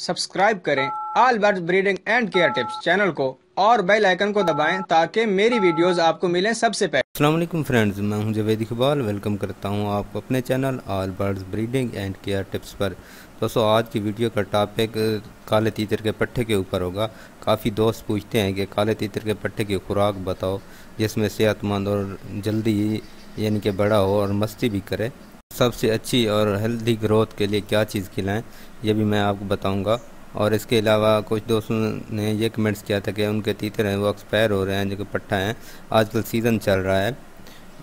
Subscribe करें। All birds breeding and care tips channel को और बेल आइकन को दबाएँ ताकि मेरी वीडियोस आपको मिलें सबसे पहले। असलम फ्रेंड्स, मैं हूँ जवेद इकबाल। वेलकम करता हूँ आपको अपने channel all birds breeding and care tips पर। दोस्तों, आज की वीडियो का टॉपिक काले तीतर के पट्टे के ऊपर होगा। काफ़ी दोस्त पूछते हैं कि काले तीतर के पट्टे की खुराक बताओ, जिसमें सेहतमंद और जल्दी यानी कि बड़ा हो और मस्ती भी करे। सबसे अच्छी और हेल्दी ग्रोथ के लिए क्या चीज़ खिलाएँ, ये भी मैं आपको बताऊँगा। और इसके अलावा कुछ दोस्तों ने ये कमेंट्स किया था कि उनके तीतर हैं वो एक्सपायर हो रहे हैं, जो कि पट्टा हैं। आजकल सीज़न चल रहा है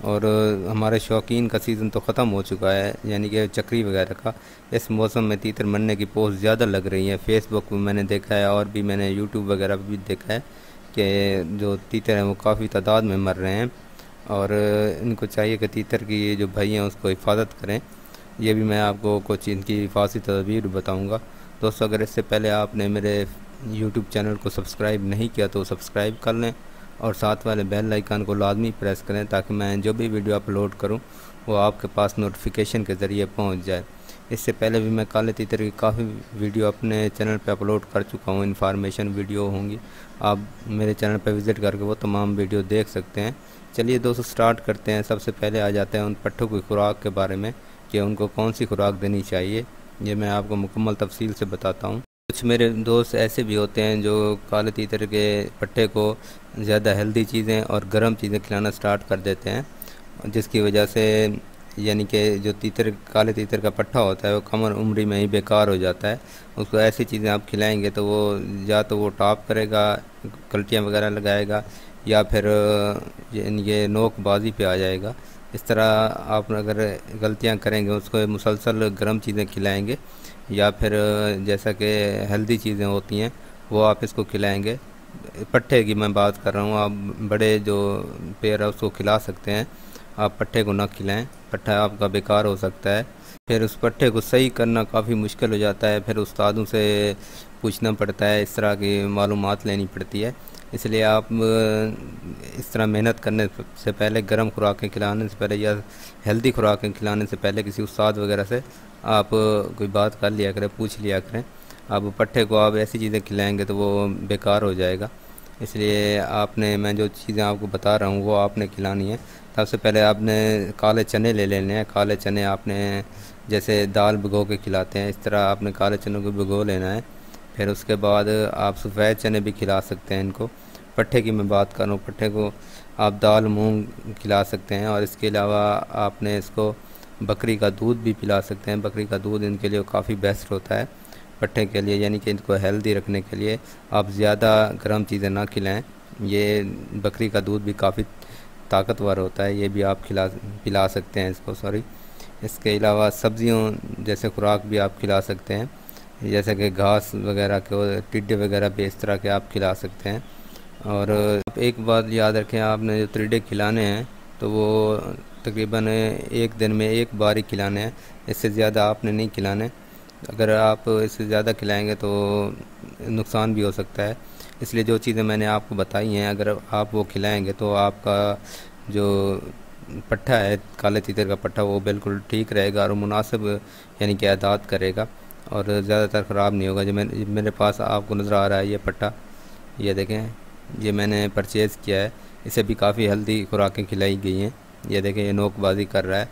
और हमारे शौकीन का सीज़न तो ख़त्म हो चुका है, यानी कि चक्री वगैरह का। इस मौसम में तीतर मरने की पोस्ट ज़्यादा लग रही है। फेसबुक पर मैंने देखा है और भी मैंने यूट्यूब वगैरह भी देखा है कि जो तीतर हैं वो काफ़ी तादाद में मर रहे हैं। और इनको चाहिए कि तीतर की ये जो भाई हैं उसको हिफाजत करें। ये भी मैं आपको कुछ इनकी हिफाजती तदबीर बताऊँगा। दोस्तों, अगर इससे पहले आपने मेरे यूट्यूब चैनल को सब्सक्राइब नहीं किया तो सब्सक्राइब कर लें और साथ वाले बेल आइकान को लाजमी प्रेस करें ताकि मैं जो भी वीडियो अपलोड करूँ, वो आपके पास नोटिफिकेशन के ज़रिए पहुँच जाए। इससे पहले भी मैं काले तीतर की काफ़ी वीडियो अपने चैनल पर अपलोड कर चुका हूँ। इन्फॉर्मेशन वीडियो होंगी। आप मेरे चैनल पर विज़िट करके वो तमाम वीडियो देख सकते हैं। चलिए दोस्तों स्टार्ट करते हैं। सबसे पहले आ जाते हैं उन पट्टों की खुराक के बारे में कि उनको कौन सी खुराक देनी चाहिए। ये मैं आपको मुकम्मल तफसील से बताता हूँ। कुछ मेरे दोस्त ऐसे भी होते हैं जो काले तीतर के पट्टे को ज़्यादा हेल्दी चीज़ें और गर्म चीज़ें खिलाना स्टार्ट कर देते हैं, जिसकी वजह से यानी कि जो तीतर, काले तीतर का पट्टा होता है, वो कमर उम्री में ही बेकार हो जाता है। उसको ऐसी चीज़ें आप खिलाएँगे तो वो, या तो वो टॉप करेगा, कल्टियाँ वगैरह लगाएगा, या फिर ये नोक बाजी पे आ जाएगा। इस तरह आप अगर गलतियाँ करेंगे, उसको मुसलसल गर्म चीज़ें खिलाएँगे, या फिर जैसा कि हेल्दी चीज़ें होती हैं, वो आप इसको खिलाएँगे। पट्टे की मैं बात कर रहा हूँ, आप बड़े जो पेड़ है, उसको खिला सकते हैं। आप पट्टे को ना खिलाएँ। पट्टा आपका बेकार हो सकता है। फिर उस पट्टे को सही करना काफ़ी मुश्किल हो जाता है। फिर उस्तादों से पूछना पड़ता है, इस तरह की मालूम लेनी पड़ती है। इसलिए आप इस तरह मेहनत करने से पहले, गर्म खुराकें खिलाने से पहले या हेल्दी खुराकें खिलाने से पहले किसी उस्ताद वगैरह से आप कोई बात कर लिया करें, पूछ लिया करें। आप पट्टे को आप ऐसी चीज़ें खिलाएँगे तो वो बेकार हो जाएगा। इसलिए आपने, मैं जो चीज़ें आपको बता रहा हूँ, वो आपने खिलानी है। सबसे पहले आपने काले चने ले लेने हैं। काले चने आपने जैसे दाल भिगो के खिलाते हैं, इस तरह आपने काले चनों को भिगो लेना है। फिर उसके बाद आप सफ़ेद चने भी खिला सकते हैं इनको। पट्ठे की मैं बात कर रहा हूँ, पट्ठे को आप दाल, मूंग खिला सकते हैं और इसके अलावा आपने इसको बकरी का दूध भी पिला सकते हैं। बकरी का दूध इनके लिए काफ़ी बेस्ट होता है। पट्टे के लिए, यानी कि इनको हेल्दी रखने के लिए आप ज़्यादा गर्म चीज़ें ना खिलाएँ। ये बकरी का दूध भी काफ़ी ताकतवर होता है, ये भी आप खिला, पिला सकते हैं इसको सॉरी इसके अलावा सब्जियों जैसे खुराक भी आप खिला सकते हैं, जैसे कि घास वगैरह के टिड्डे वगैरह भी इस तरह के आप खिला सकते हैं। और आप एक बात याद रखें, आपने जो टिड्डे खिलाने हैं तो वो तकरीबन एक दिन में एक बार ही खिलाने हैं, इससे ज़्यादा आपने नहीं खिलाने। अगर आप इससे ज़्यादा खिलाएँगे तो नुकसान भी हो सकता है। इसलिए जो चीज़ें मैंने आपको बताई हैं, अगर आप वो खिलाएँगे तो आपका जो पट्टा है, काले तीतर का पट्टा, वो बिल्कुल ठीक रहेगा और मुनासिब यानी कि आदात करेगा और ज़्यादातर ख़राब नहीं होगा। जो मैं मेरे पास आपको नज़र आ रहा है ये पट्टा, ये देखें, ये मैंने परचेज़ किया है। इसे भी काफ़ी हेल्दी खुराकें खिलाई गई हैं। ये देखें, ये नोकबाजी कर रहा है।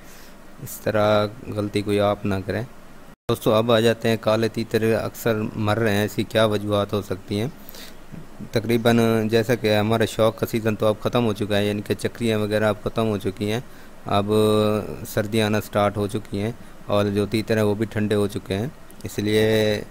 इस तरह गलती कोई आप ना करें। दोस्तों, अब आ जाते हैं काले तीतर, अक्सर मर रहे हैं इसकी क्या वजूहत हो सकती हैं? तकरीबन जैसा कि हमारा शौक़ का सीज़न तो अब ख़त्म हो चुका है, यानी कि चक्रियाँ वगैरह अब ख़त्म हो चुकी हैं। अब सर्दियाँ आना स्टार्ट हो चुकी हैं और जो तीतर हैं वो भी ठंडे हो चुके हैं। इसलिए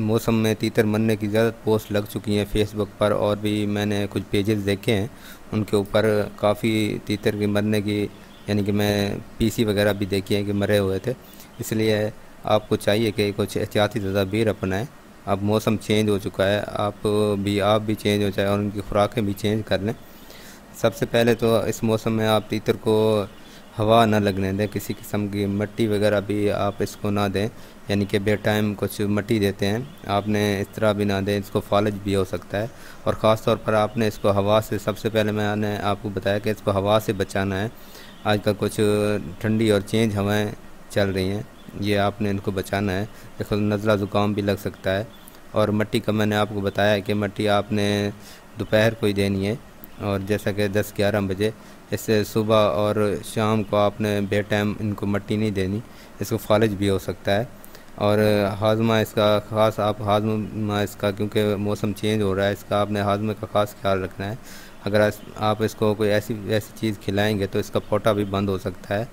मौसम में तीतर मरने की ज़्यादा पोस्ट लग चुकी हैं फेसबुक पर और भी मैंने कुछ पेजेस देखे हैं। उनके ऊपर काफ़ी तीतर के मरने की, यानी कि मैं पीसी वगैरह भी देखी हैं कि मरे हुए थे। इसलिए आपको चाहिए कि कुछ एहतियाती तदाबीर अपनाएँ। अब मौसम चेंज हो चुका है, आप भी आप भी चेंज हो जाए और उनकी खुराकें भी चेंज कर लें। सबसे पहले तो इस मौसम में आप तीतर को हवा ना लगने दें, किसी किस्म की मट्टी वगैरह भी आप इसको ना दें, यानी कि बे टाइम कुछ मट्टी देते हैं। आपने इस तरह भी ना दें, इसको फालज भी हो सकता है। और ख़ास तौर पर आपने इसको हवा से, सबसे पहले मैंने आपको बताया कि इसको हवा से बचाना है। आजकल कुछ ठंडी और चेंज हवाएँ चल रही हैं। ये आपने इनको बचाना है। देखो, नज़ला ज़ुकाम भी लग सकता है। और मट्टी का मैंने आपको बताया कि मट्टी आपने दोपहर को ही देनी है। और जैसा कि दस ग्यारह बजे इससे सुबह और शाम को आपने बे टाइम इनको मट्टी नहीं देनी। इसको फालज भी हो सकता है। और हाजमा इसका ख़ास आप हाजमा इसका, क्योंकि मौसम चेंज हो रहा है, इसका आपने हाजमे का ख़ास ख्याल रखना है। अगर आप इसको कोई ऐसी ऐसी चीज़ खिलाएँगे तो इसका पोटा भी बंद हो सकता है।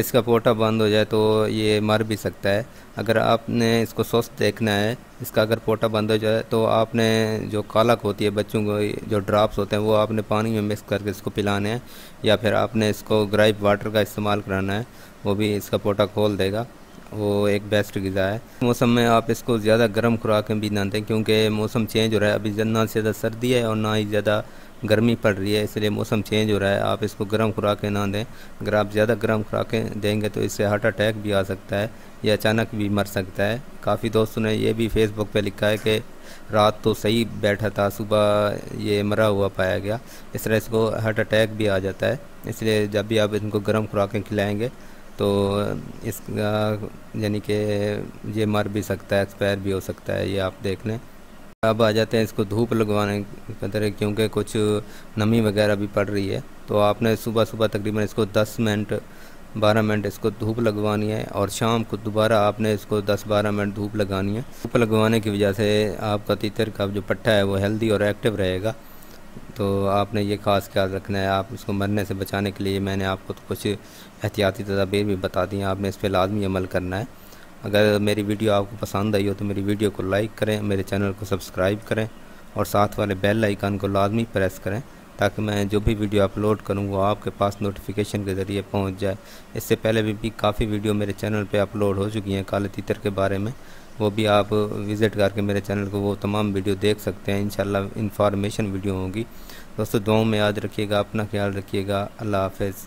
इसका पोटा बंद हो जाए तो ये मर भी सकता है। अगर आपने इसको स्वस्थ देखना है, इसका अगर पोटा बंद हो जाए तो आपने जो कालक होती है बच्चों को, जो ड्राप्स होते हैं वो आपने पानी में मिक्स करके इसको पिलाने हैं या फिर आपने इसको ग्राइप वाटर का इस्तेमाल कराना है, वो भी इसका पोटा खोल देगा। वो एक बेस्ट गज़ा है। मौसम में आप इसको ज़्यादा गर्म खुराकें भी ना दें, क्योंकि मौसम चेंज हो रहा है। अभी ना ज़्यादा सर्दी है और ना ही ज़्यादा गर्मी पड़ रही है, इसलिए मौसम चेंज हो रहा है। आप इसको गर्म खुराकें ना दें। अगर आप ज़्यादा गर्म खुराकें देंगे तो इससे हार्ट अटैक भी आ सकता है, या अचानक भी मर सकता है। काफ़ी दोस्तों ने ये भी फेसबुक पे लिखा है कि रात तो सही बैठा था, सुबह ये मरा हुआ पाया गया। इस तरह इसको हार्ट अटैक भी आ जाता है। इसलिए जब भी आप इनको गर्म खुराकें खिलाएँगे तो इसका यानी कि ये मर भी सकता है एक्सपायर भी हो सकता है, ये आप देख लें। अब आ जाते हैं इसको धूप लगवाने की तरह, क्योंकि कुछ नमी वगैरह भी पड़ रही है। तो आपने सुबह सुबह तकरीबन इसको 10 मिनट 12 मिनट इसको धूप लगवानी है और शाम को दोबारा आपने इसको 10-12 मिनट धूप लगानी है। धूप लगवाने की वजह से आपका तीतर का जो पट्टा है वो हेल्दी और एक्टिव रहेगा। तो आपने ये ख़ास ख्याल रखना है, आप इसको मरने से बचाने के लिए मैंने आपको तो कुछ एहतियाती तदाबीर भी बता दी हैं। आपने इस पर लाजमी अमल करना है। अगर मेरी वीडियो आपको पसंद आई हो तो मेरी वीडियो को लाइक करें मेरे चैनल को सब्सक्राइब करें और साथ वाले बेल आइकन को लाजमी प्रेस करें ताकि मैं जो भी वीडियो अपलोड करूँ वो आपके पास नोटिफिकेशन के ज़रिए पहुँच जाए। इससे पहले भी, भी काफ़ी वीडियो मेरे चैनल पे अपलोड हो चुकी हैं काले तीतर के बारे में। वो भी आप विज़िट करके मेरे चैनल को वो तमाम वीडियो देख सकते हैं। इंशाल्लाह इंफॉर्मेशन वीडियो होगी। दोस्तों दुआओं में याद रखिएगा अपना ख्याल रखिएगा। अल्लाह हाफिज़।